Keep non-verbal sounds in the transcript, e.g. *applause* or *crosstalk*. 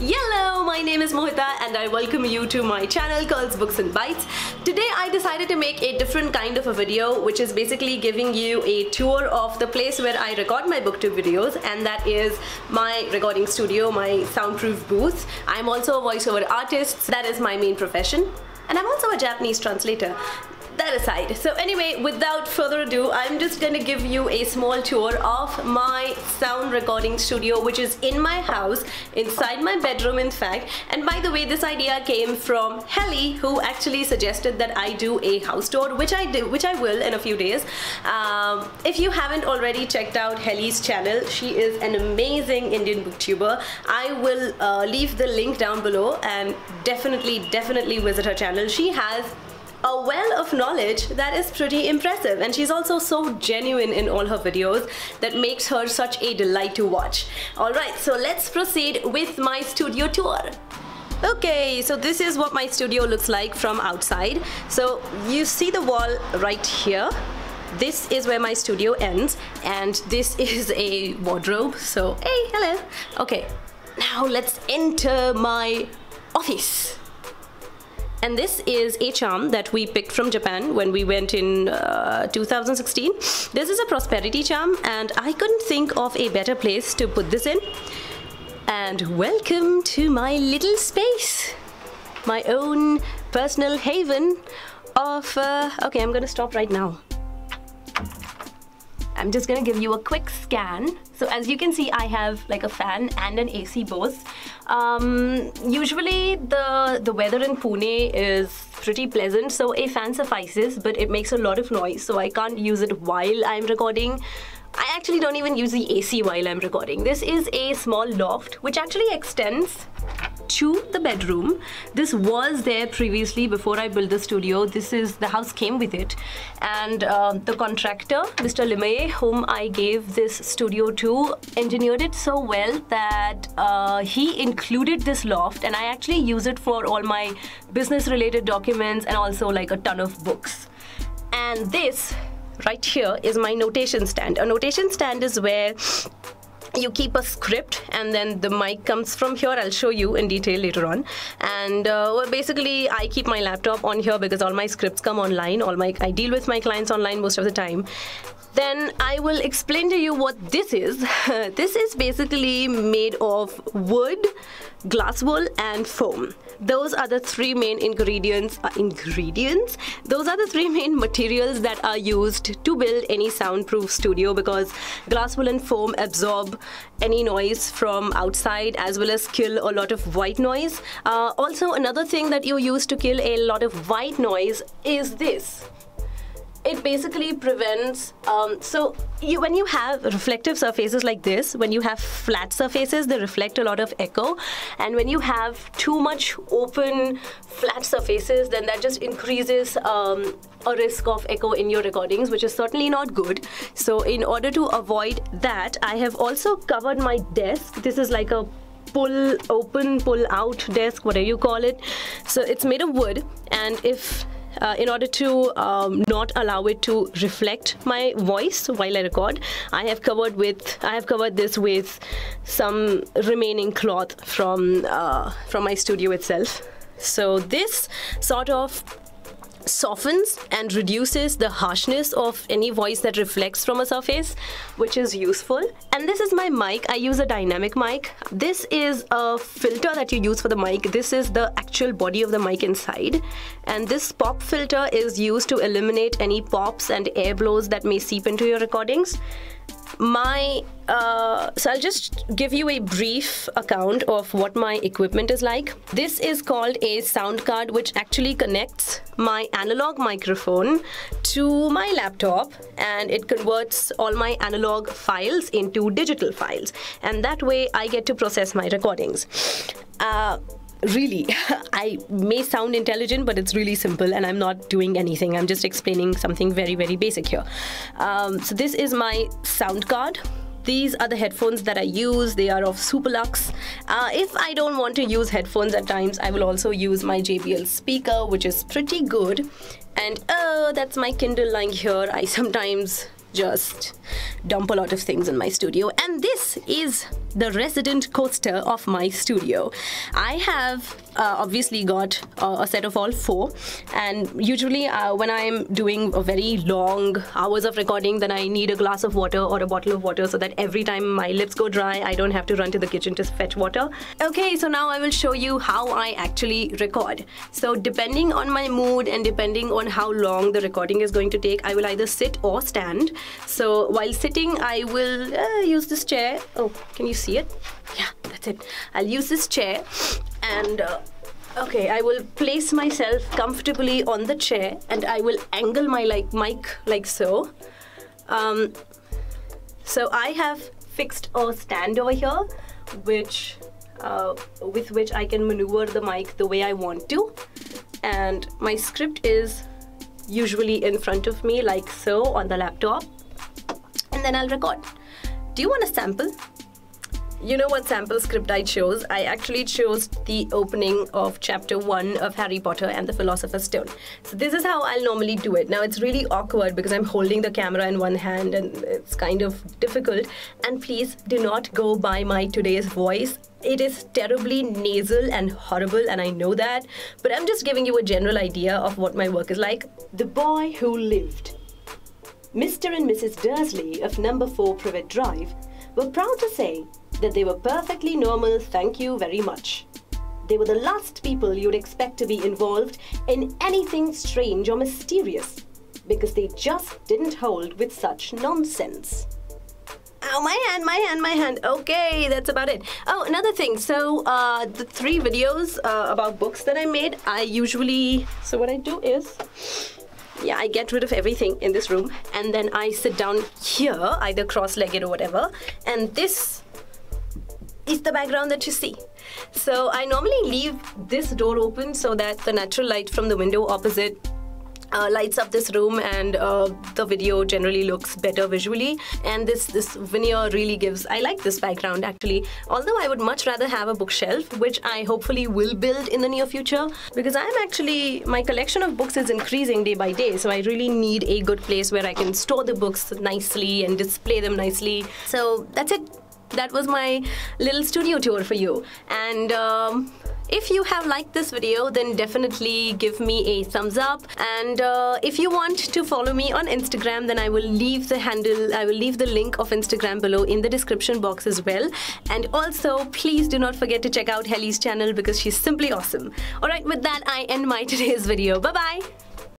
Hello, my name is Mohita and I welcome you to my channel Curls Books and Bites. Today I decided to make a different kind of a video which is basically giving you a tour of the place where I record my booktube videos and that is my recording studio, my soundproof booth. I'm also a voiceover artist, that is my main profession. And I'm also a Japanese translator that aside. So anyway without further ado I'm just gonna give you a small tour of my sound recording studio which is in my house inside my bedroom in fact. And by the way this idea came from Helly who actually suggested that I do a house tour which I do which I will in a few days. Um, if you haven't already checked out Helly's channel she is an amazing Indian booktuber. I will uh, leave the link down below and definitely definitely visit her channel. She has a well of knowledge that is pretty impressive and she's also so genuine in all her videos that makes her such a delight to watch. Alright, so let's proceed with my studio tour. Okay, so this is what my studio looks like from outside. So you see the wall right here. This is where my studio ends and this *laughs* is a wardrobe. So, hey, hello. Okay, now let's enter my office. And this is a charm that we picked from Japan when we went in uh, 2016. This is a prosperity charm and I couldn't think of a better place to put this in. And welcome to my little space. My own personal haven of... Uh, okay, I'm gonna stop right now. I'm just gonna give you a quick scan. So as you can see, I have like a fan and an AC both. Um, usually the, the weather in Pune is pretty pleasant, so a fan suffices, but it makes a lot of noise, so I can't use it while I'm recording. I actually don't even use the AC while I'm recording. This is a small loft, which actually extends to the bedroom. This was there previously before I built the studio. This is, the house came with it. And uh, the contractor, Mr. Limaye, whom I gave this studio to, engineered it so well that uh, he included this loft and I actually use it for all my business related documents and also like a ton of books. And this right here is my notation stand. A notation stand is where you keep a script and then the mic comes from here. I'll show you in detail later on. And uh, well, basically i keep my laptop on here because all my scripts come online. All my i deal with my clients online most of the time. Then I will explain to you what this is. *laughs* this is basically made of wood, glass wool and foam. Those are the three main ingredients. Uh, ingredients? Those are the three main materials that are used to build any soundproof studio because glass wool and foam absorb any noise from outside as well as kill a lot of white noise. Uh, also, another thing that you use to kill a lot of white noise is this it basically prevents um, so you, when you have reflective surfaces like this when you have flat surfaces they reflect a lot of echo. And when you have too much open flat surfaces then that just increases um, a risk of echo in your recordings which is certainly not good. So in order to avoid that I have also covered my desk. This is like a pull open pull out desk whatever you call it. So it's made of wood. And if uh, in order to um, not allow it to reflect my voice while I record I have covered with I have covered this with some remaining cloth from uh, from my studio itself. So this sort of softens and reduces the harshness of any voice that reflects from a surface, which is useful. And this is my mic. I use a dynamic mic. This is a filter that you use for the mic. This is the actual body of the mic inside. And this pop filter is used to eliminate any pops and air blows that may seep into your recordings my uh, so I'll just give you a brief account of what my equipment is like. This is called a sound card which actually connects my analog microphone to my laptop and it converts all my analog files into digital files and that way I get to process my recordings. Uh, really *laughs* i may sound intelligent but it's really simple and i'm not doing anything i'm just explaining something very very basic here um, so this is my sound card these are the headphones that I use. They are of Superlux. Uh, if I don't want to use headphones at times, I will also use my JBL speaker, which is pretty good. And oh, that's my Kindle lying here. I sometimes just dump a lot of things in my studio. And this is the resident coaster of my studio. I have uh, obviously got uh, a set of all four and usually uh, when I'm doing a very long hours of recording then I need a glass of water or a bottle of water so that every time my lips go dry I don't have to run to the kitchen to fetch water. Okay so now I will show you how I actually record. So depending on my mood and depending on how long the recording is going to take I will either sit or stand. So while sitting I will uh, use this chair. Oh can you see it? Yeah that's it. I'll use this chair and uh, okay I will place myself comfortably on the chair and I will angle my like mic like so um, so I have fixed a stand over here which uh, with which I can maneuver the mic the way I want to and my script is usually in front of me like so on the laptop and then I'll record. Do you want a sample? You know what sample script I chose? I actually chose the opening of chapter 1 of Harry Potter and the Philosopher's Stone. So this is how I'll normally do it. Now it's really awkward because I'm holding the camera in one hand and it's kind of difficult. And please do not go by my today's voice. It is terribly nasal and horrible and I know that. But I'm just giving you a general idea of what my work is like. The Boy Who Lived Mr. and Mrs. Dursley of number 4 Privet Drive were proud to say that they were perfectly normal, thank you very much. They were the last people you'd expect to be involved in anything strange or mysterious, because they just didn't hold with such nonsense. Oh, my hand, my hand, my hand. Okay, that's about it. Oh, another thing. So, uh, the three videos uh, about books that I made, I usually. So, what I do is. Yeah, I get rid of everything in this room and then I sit down here, either cross legged or whatever, and this is the background that you see. So I normally leave this door open so that the natural light from the window opposite uh, lights up this room and uh, the video generally looks better visually. And this this veneer really gives I like this background actually. Although I would much rather have a bookshelf which I hopefully will build in the near future because I'm actually my collection of books is increasing day by day. So I really need a good place where I can store the books nicely and display them nicely. So that's it that was my little studio tour for you. And um, if you have liked this video, then definitely give me a thumbs up. And uh, if you want to follow me on Instagram, then I will leave the handle, I will leave the link of Instagram below in the description box as well. And also, please do not forget to check out Helly's channel because she's simply awesome. Alright, with that, I end my *laughs* today's video. Bye-bye!